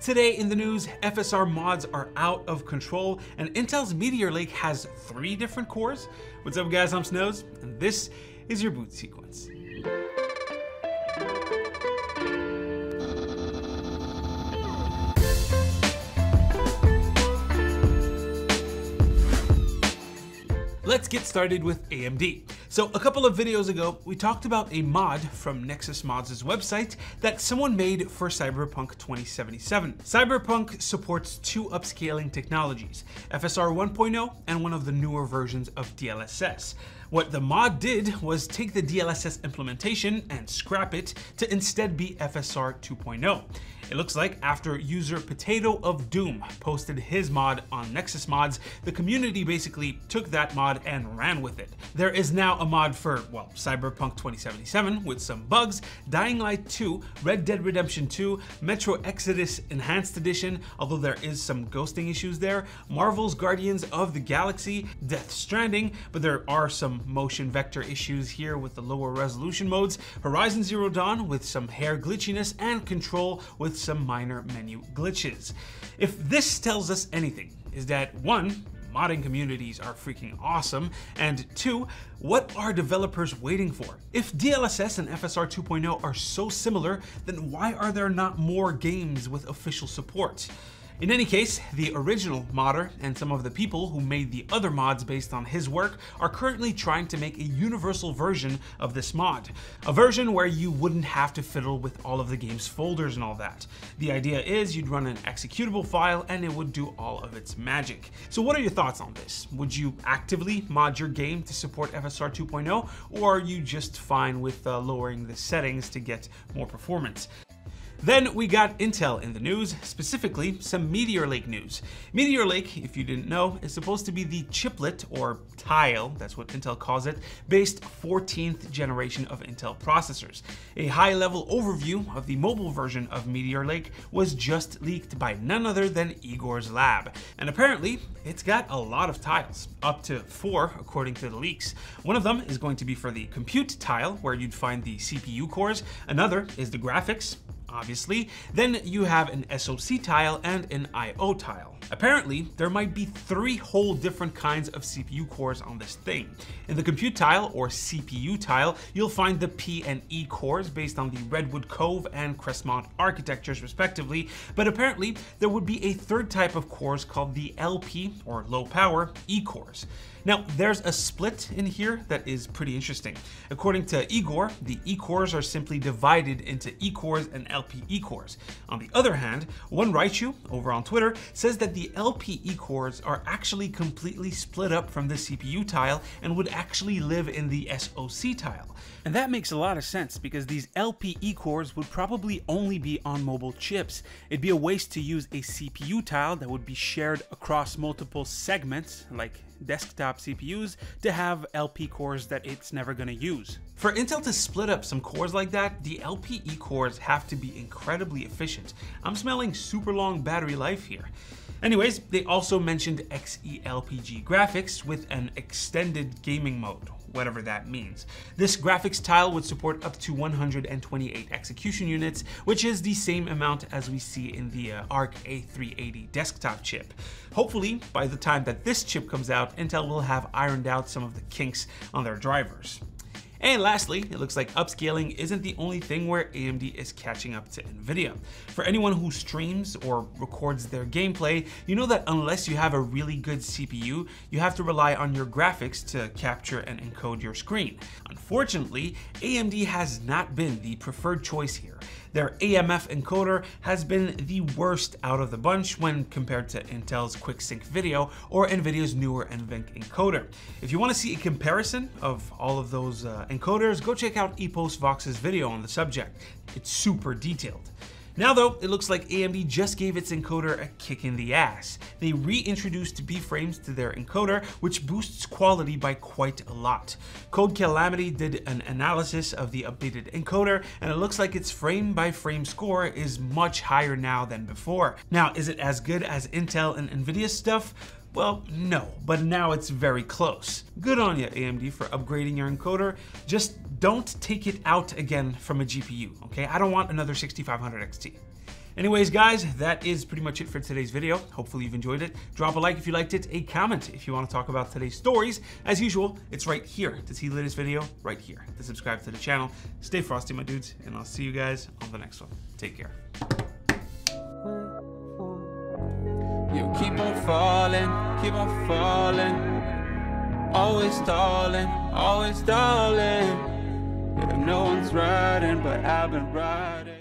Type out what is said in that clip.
Today in the news, FSR mods are out of control and Intel's Meteor Lake has three different cores. What's up guys, I'm Snows, and this is your boot sequence. Let's get started with AMD. So a couple of videos ago, we talked about a mod from Nexus Mods' website that someone made for Cyberpunk 2077. Cyberpunk supports two upscaling technologies, FSR 1.0 and one of the newer versions of DLSS. What the mod did was take the DLSS implementation and scrap it to instead be FSR 2.0. It looks like after user Potato of Doom posted his mod on Nexus Mods, the community basically took that mod and ran with it. There is now a mod for, well, Cyberpunk 2077 with some bugs, Dying Light 2, Red Dead Redemption 2, Metro Exodus Enhanced Edition, although there is some ghosting issues there, Marvel's Guardians of the Galaxy, Death Stranding, but there are some motion vector issues here with the lower resolution modes, Horizon Zero Dawn with some hair glitchiness, and Control with some minor menu glitches. If this tells us anything, is that one, modding communities are freaking awesome, and two, what are developers waiting for? If DLSS and FSR 2.0 are so similar, then why are there not more games with official support? In any case, the original modder and some of the people who made the other mods based on his work are currently trying to make a universal version of this mod. A version where you wouldn't have to fiddle with all of the game's folders and all that. The idea is you'd run an executable file and it would do all of its magic. So what are your thoughts on this? Would you actively mod your game to support FSR 2.0 or are you just fine with uh, lowering the settings to get more performance? Then we got Intel in the news, specifically some Meteor Lake news. Meteor Lake, if you didn't know, is supposed to be the chiplet, or tile, that's what Intel calls it, based 14th generation of Intel processors. A high-level overview of the mobile version of Meteor Lake was just leaked by none other than Igor's lab. And apparently, it's got a lot of tiles, up to four according to the leaks. One of them is going to be for the compute tile, where you'd find the CPU cores. Another is the graphics, obviously. Then you have an SoC tile and an I.O. tile. Apparently, there might be three whole different kinds of CPU cores on this thing. In the compute tile, or CPU tile, you'll find the P and E cores based on the Redwood Cove and Crestmont architectures respectively, but apparently there would be a third type of cores called the LP, or low power, E cores. Now, there's a split in here that is pretty interesting. According to Igor, the E-cores are simply divided into E-cores and LP E-cores. On the other hand, one Raichu over on Twitter says that the LP LPE cores are actually completely split up from the CPU tile and would actually live in the SoC tile. And that makes a lot of sense because these LPE cores would probably only be on mobile chips. It'd be a waste to use a CPU tile that would be shared across multiple segments, like desktop CPUs, to have LP cores that it's never going to use. For Intel to split up some cores like that, the LPE cores have to be incredibly efficient. I'm smelling super long battery life here. Anyways, they also mentioned XeLPG graphics with an extended gaming mode, whatever that means. This graphics tile would support up to 128 execution units, which is the same amount as we see in the uh, ARC A380 desktop chip. Hopefully, by the time that this chip comes out, Intel will have ironed out some of the kinks on their drivers. And lastly, it looks like upscaling isn't the only thing where AMD is catching up to Nvidia. For anyone who streams or records their gameplay, you know that unless you have a really good CPU, you have to rely on your graphics to capture and encode your screen. Unfortunately, AMD has not been the preferred choice here. Their AMF encoder has been the worst out of the bunch when compared to Intel's QuickSync Video or NVIDIA's newer NVENC encoder. If you want to see a comparison of all of those uh, encoders, go check out EposVox's video on the subject. It's super detailed. Now though, it looks like AMD just gave its encoder a kick in the ass. They reintroduced B-frames to their encoder, which boosts quality by quite a lot. Code Calamity did an analysis of the updated encoder, and it looks like its frame by frame score is much higher now than before. Now, is it as good as Intel and Nvidia stuff? Well, no, but now it's very close. Good on you, AMD, for upgrading your encoder. Just don't take it out again from a GPU, okay? I don't want another 6500 XT. Anyways, guys, that is pretty much it for today's video. Hopefully you've enjoyed it. Drop a like if you liked it, a comment if you want to talk about today's stories. As usual, it's right here to see the latest video, right here to subscribe to the channel. Stay frosty, my dudes, and I'll see you guys on the next one. Take care. You keep on falling, keep on falling. Always stalling, always stalling. No one's riding, but I've been riding.